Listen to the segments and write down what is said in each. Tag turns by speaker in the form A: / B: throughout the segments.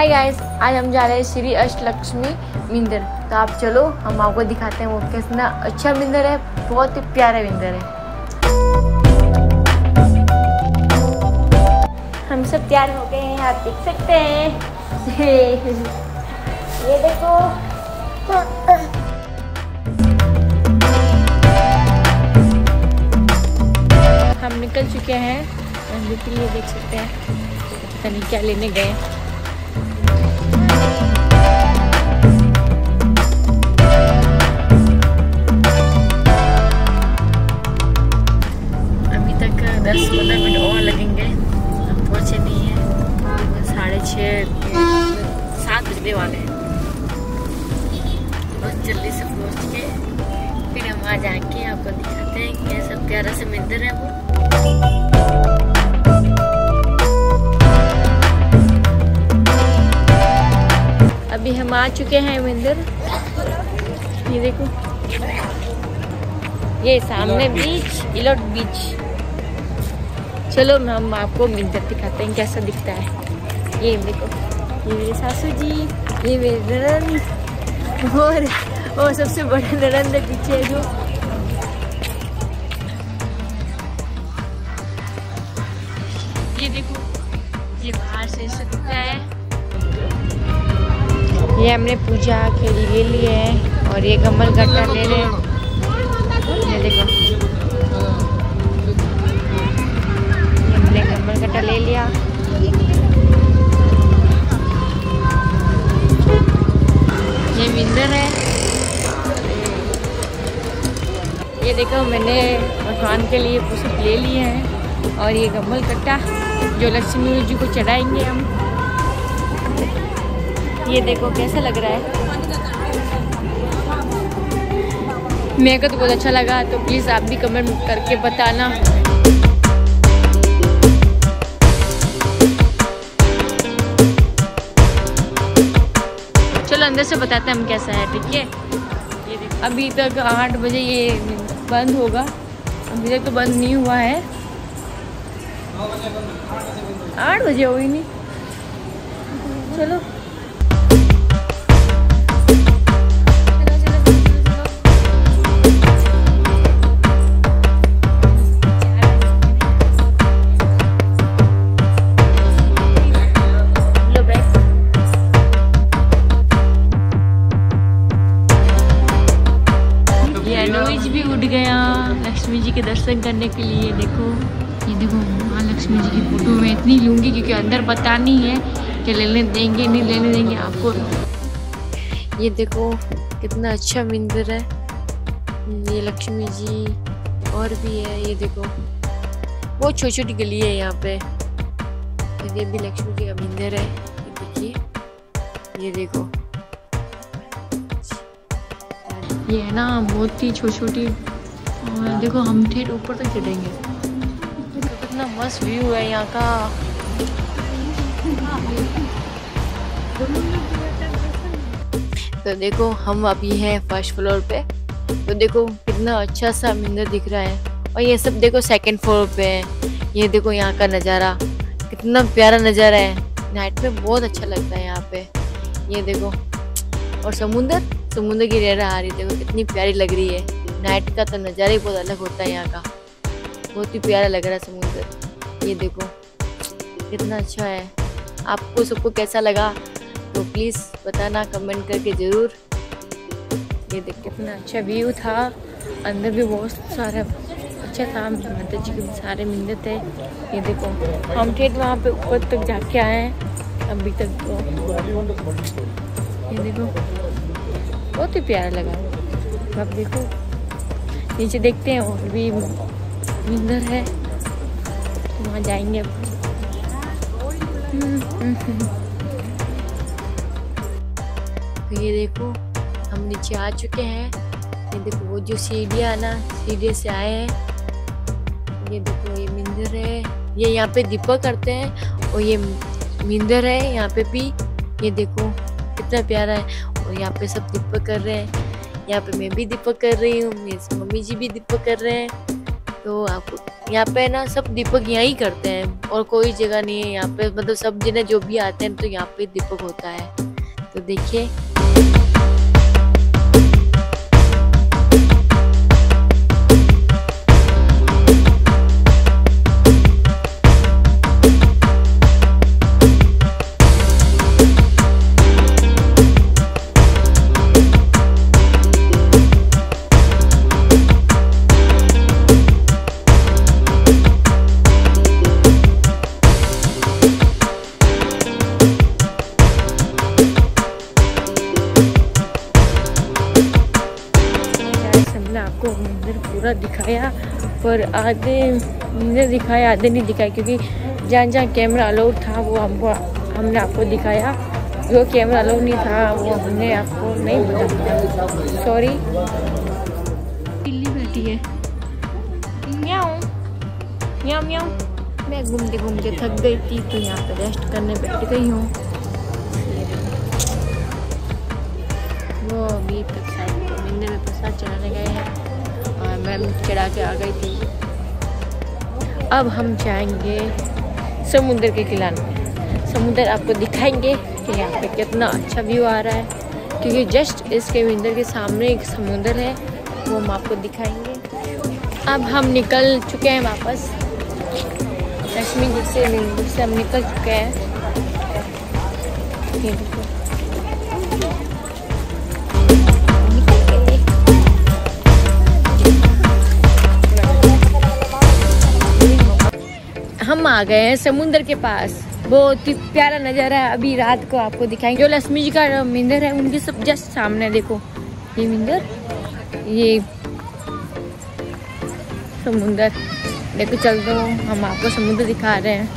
A: Hi guys आज हम जा रहे हैं श्री अष्टलक्ष्मी मंदिर। तो आप चलो, हम आपको दिखाते हैं वो कितना अच्छा मंदिर है, बहुत ही प्यारा मंदिर है। हम सब तैयार हो गए हैं, आप देख सकते हैं। ये देखो। हम निकल चुके हैं लिए देख सकते हैं। पता नहीं क्या लेने गए। छः सात बजने वाले हैं। बस जल्दी से पहुँच के फिर हम वहाँ जाके आपको दिखाते हैं कैसा प्यारा सा मंदिर है वो। अभी हम आ चुके हैं मंदिर। ये देखो। ये सामने बीच इलोट बीच चलो हम आपको मंदिर दिखाते हैं कैसा दिखता है। ये देखो। ये मेरे सासू जी, ये मेरे नरन और और सबसे बड़े नरन है पीछे जो ये देखो, ये बाहर से दिखता है। ये हमने पूजा के लिए लिए हैं, और ये कमल गट्टा ले रहे ये देखो। ये हमने कमल गट्टा ले लिया। ये मिंदर है। ये देखो, मैंने भगवान के लिए पुस्तक ले लिए हैं और ये कमल कट्टा, जो लक्ष्मी जी को चढ़ाएँगे हम। ये देखो, कैसा लग रहा है? मेरे को तो बहुत अच्छा लगा तो प्लीज़ आप भी कमेंट करके बताना। अंदर से बताते हैं हम कैसा है, ठीक है? अभी तक आठ बजे ये बंद होगा। अभी तक तो बंद नहीं हुआ है। आठ बजे हो ही नहीं? करने के लिए, देखो, ये देखो, माँ लक्ष्मी जी की फ़ोटो मैं इतनी लूँगी क्योंकि अंदर पता नहीं है कि लेने देंगे, नहीं लेने देंगे आपको। ये देखो, कितना अच्छा मंदिर है। ये लक्ष्मी जी और भी है, ये देखो। बहुत छोटी छोटी गली है यहाँ पे। ये भी लक्ष्मी जी का मंदिर है। ये देखिए, ये देखो। ये है ना, बहुत ही छोटी छोटी और देखो हम ठेठ ऊपर तक चढ़ेंगे। कितना मस्त व्यू है यहाँ का। तो देखो हम अभी हैं फ़र्स्ट फ्लोर पे। तो देखो कितना अच्छा सा मंदिर दिख रहा है। और ये सब देखो सेकंड फ्लोर पे है। ये देखो यहाँ का नज़ारा। कितना प्यारा नज़ारा है। नाइट में बहुत अच्छा लगता है यहाँ पे। ये देखो। और समुंदर? समुंदर की लहरें आ रही देखो कितनी प्यारी लग रही है। नाइट का तो नज़ारा ही बहुत अलग होता है यहाँ का। बहुत ही प्यारा लग रहा है समुंदर। ये देखो, कितना अच्छा है। आपको सबको कैसा लगा तो प्लीज़ बताना कमेंट करके ज़रूर। ये देख कितना अच्छा व्यू था। अंदर भी बहुत सारा अच्छा था माता जी के सारे मंदिर थे ये देखो, हम ठेठ वहाँ पे ऊपर तक जाके आए हैं। अभी तक तो। ये देखो, बहुत ही प्यारा लगा। अब देखो। नीचे देखते हैं, और भी मंदिर है। तो वहाँ जाएँगे अब। तो ये देखो, हम नीचे आ चुके हैं। ये देखो, वो जो सीढ़ियाँ ना सीढ़ी से आए हैं। ये देखो, ये मंदिर है। ये यहाँ पे दीपक करते हैं, और ये मंदिर है यहाँ पे भी। ये देखो, कितना प्यारा है। और यहाँ पे सब दीपक कर रहे हैं। यहाँ पे मैं भी दीपक कर रही हूँ, मेरी मम्मी जी भी दीपक कर रहे हैं। तो आपको यहाँ पे ना सब दीपक यहाँ ही करते हैं और कोई जगह नहीं है यहाँ पे। मतलब सब जिन्हें जो भी आते हैं तो यहाँ पे दीपक होता है। तो देखिए। आपको मंदिर पूरा दिखाया पर आधे मंदिर दिखाया आधे नहीं दिखाया क्योंकि जहाँ जहाँ कैमरा अलाउड था वो हमको हमने आपको दिखाया। जो कैमरा अलाउड नहीं था वो हमने आपको नहीं बताया सॉरी बिल्ली बैठी है। म्याऊं। म्याऊं मैं घूमते घूमते थक गई थी तो यहाँ पे रेस्ट करने बैठ गई हूँ। वो अभी तक शायद तो मंदिर में प्रसाद चढ़ाने गए हैं। और मैं चढ़ा के आ गई थी। अब हम जाएँगे समुद्र के किनारे। समुद्र आपको दिखाएँगे कि यहाँ पे कितना अच्छा व्यू आ रहा है। क्योंकि जस्ट इसके मंदिर के सामने एक समुद्र है, वो हम आपको दिखाएँगे। अब हम निकल चुके हैं वापस। लक्ष्मी जी से हम निकल चुके हैं। हम आ गए हैं समुद्र के पास। बहुत ही प्यारा नज़ारा है। अभी रात को आपको दिखाएँगे। जो लक्ष्मी जी का मंदिर है उनके सब जस्ट सामने देखो। ये मंदिर ये समुंदर। देखो चल दो। हम आपको समुद्र दिखा रहे हैं।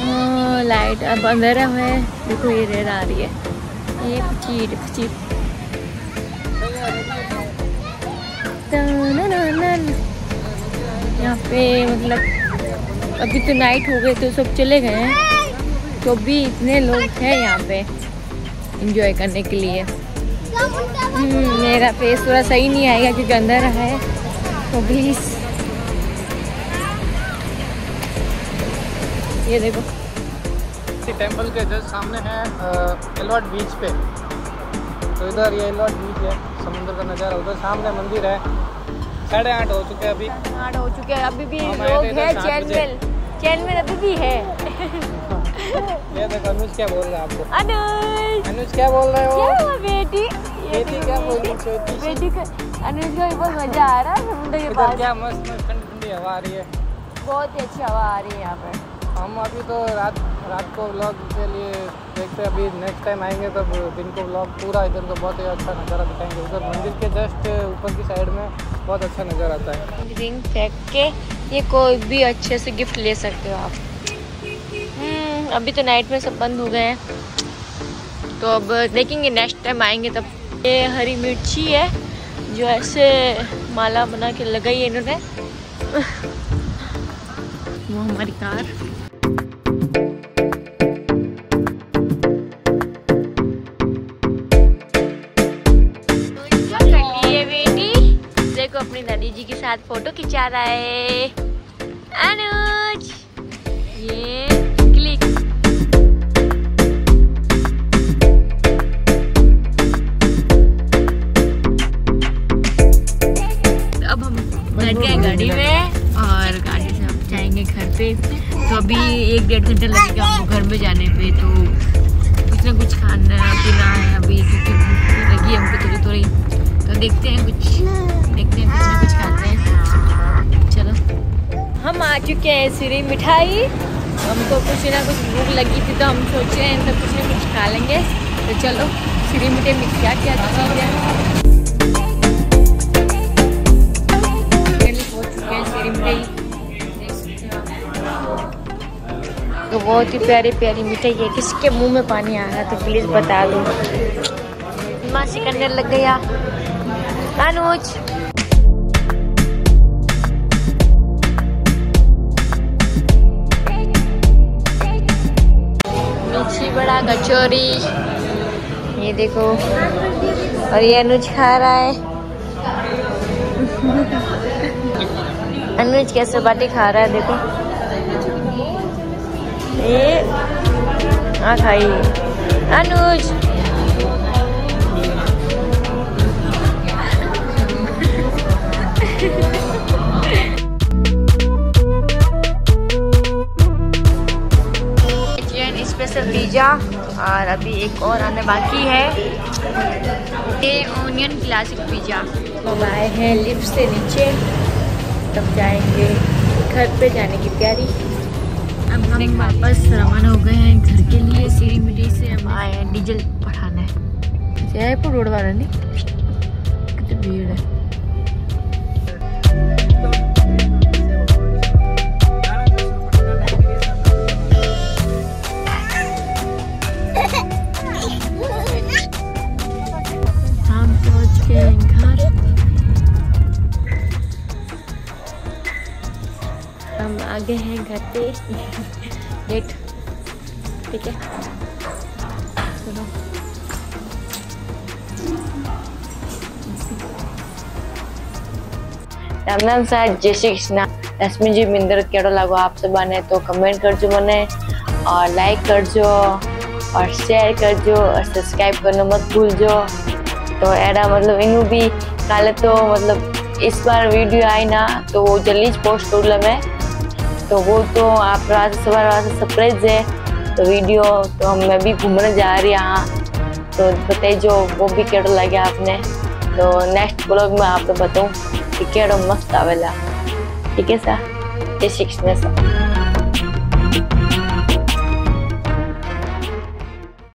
A: आ, लाइट अब अंधेरा है देखो ये रेड आ रही है। ये पचीट पचीट यहाँ पे मतलब अभी तो नाइट हो गई तो सब चले गए हैं। तो भी इतने लोग हैं यहाँ पे इंजॉय करने के लिए। हम्म, मेरा फेस थोड़ा सही नहीं आएगा क्योंकि अंदर है। तो प्लीज़ ये देखो।
B: टेंपल के जस्ट सामने है एलवाट बीच पे। तो इधर ये एलवाट बीच है समुद्र का नज़ारा। उधर सामने मंदिर है। साढ़े आठ हो चुके हैं अभी।
A: आठ हो चुके हैं। अभी भी लोग हैं
B: सात
A: चैन में अभी भी है।
B: ये देखो अनुज क्या बोल रहा है आपको?
A: अनुज।
B: अनुज क्या बोल रहे हो?
A: क्या हुआ बेटी?
B: बेटी क्या बोल। रही छोटी
A: बेटी का अनुज को बहुत मज़ा आ रहा है समुद्र के
B: इधर
A: पास
B: क्या मस्त मस्त ठंडी ठंडी हवा आ रही है।
A: बहुत ही अच्छी हवा आ रही है यहाँ पे।
B: हम अभी तो रात रात को व्लॉग के लिए देखते हैं अभी नेक्स्ट टाइम आएँगे तब दिन को व्लॉग पूरा इधर का बहुत ही अच्छा नज़ारा दिखाएँगे। उधर मंदिर के जस्ट ऊपर की साइड में बहुत अच्छा नज़ारा आता है।
A: रिंग फेंक के ये कोई भी अच्छे से गिफ्ट ले सकते हो आप। हम्म, अभी तो नाइट में सब बंद हो गए हैं। तो अब देखेंगे नेक्स्ट टाइम आएँगे तब। ये हरी मिर्ची है जो ऐसे माला बना के लगाई है इन्होंने। वो हमारी कार कर। फ़ोटो खिंचा रहा है। अनुज, ये क्लिक अब हम बैठ गए गाड़ी में और गाड़ी से हम जाएँगे घर पे। तो अभी एक डेढ़ घंटा लगेगा हमको घर में जाने पे तो कुछ ना कुछ खाना पीना है अभी, क्योंकि भूख लगी हमको थोड़ी थोड़ी तो देखते हैं कुछ, देखते हैं कुछ ना कुछ खाते हैं। हम आ चुके हैं सिरी मिठाई। हमको कुछ ना कुछ भूख लगी थी तो हम सोचे हैं तो कुछ ना कुछ खा लेंगे। तो चलो, सिरी मिठाई में क्या क्या सिरी मिठाई। तो बहुत ही प्यारी प्यारी मिठाई है। किसके मुँह में पानी आ रहा तो प्लीज़ बता दो। मासी करने लग गया। अनुज। मिर्ची बड़ा कचौरी। ये देखो। और ये अनुज खा रहा है। अनुज कैसे बाटी खा रहा है, देखो। ये आ खाई। अनुज। स्पेशल पिज़्ज़ा और अभी एक और आने बाकी है। ये ऑनियन क्लासिक पिज़्ज़ा हम आए हैं लिफ्ट से नीचे। तब जाएँगे घर पे जाने की तैयारी। अब हम वापस रवाना हो गए हैं घर के लिए। सीढ़ी मिली से हम आए हैं डीजल बढ़ाने जयपुर रोड वाला नहीं? कितनी भीड़ है। રામ રામ સાહેબ જય શ્રી કૃષ્ણ રશ્મિજી મિંદર કેળો લાગો આપ સબાને તો કમેન્ટ કરજો મને और लाइक करजो और शेयर करजो और सब्सक्राइब करना मत भूलजो तो एड़ा मतलब इनू भी काले तो मतलब इस बार वीडियो आई ना तो वो जल्दी पोस्ट कर मैं तो वो तो आप रात सवार रात सरप्राइज है तो वीडियो तो हम मैं भी घूमने जा रही हाँ तो बताइए जो वो भी केड़ो लगे आपने तो नेक्स्ट ब्लॉग में आपको बताऊँ कि कड़ो मस्त आवेला। ठीक है सर? जय श्री कृष्ण